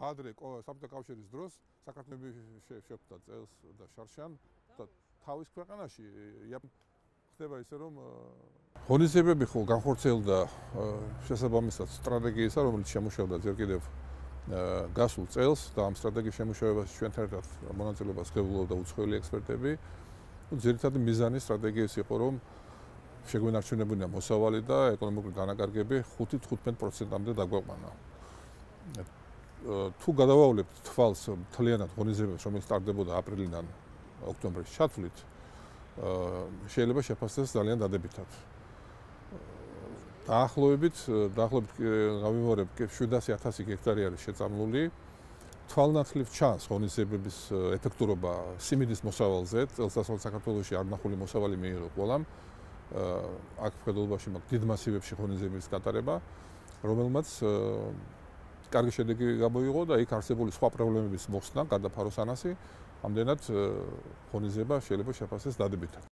ადრე საბჭოთა კავშირის დროს საქართველოს შეხვდა წელს და შარშან და თავის ქვეყანაში ხდება ისე რომ ღონისძიებები ხო განხორციელდა შესაბამისად სტრატეგიისა რომელიც შემუშავდა ჯერ კიდევ გასულ წელს და ამ სტრატეგიის შემუშავებაში ჩვენთან ერთად მონაწილეობას ღებულობდა უცხოელი ექსპერტები. ну ძირითადი მიზანი სტრატეგიის იყო რომ შეგვენარჩუნებინა მოსავალი და ეკონომიკური განაკარგები 5-15%-ამდე დაგვეყვანა. თუ გადავავლებთ თვალს მთლიანად ღონისძიებებს, რომელიც სტარტდებოდა აპრილიდან ოქტომბრის ჩათვლით, შეიძლება შეფასდეს ძალიან დადებითად. დაახლოებით, დაახლოებით გამიმორებ 700000 გექტარი არის შეწამლული. თვალნათლივ ჩანს ღონისძიებების ეფექტურობა სიმინდის მოსავალზე, წელსასწაულ საქართველოსში არ ნახული მოსავალი მიიღო ყველამ. აქ ფედერალობაში მაგ დიდ მასივებში ღონისძიების გატარება, რომელმაც კარგი შედეგი გამოიღო და იქ არსებული სხვა პრობლემების მოხსნა, გადაფაროს ანასი, ამდენად ღონისძიება შეიძლება შეფასდეს დადებითად.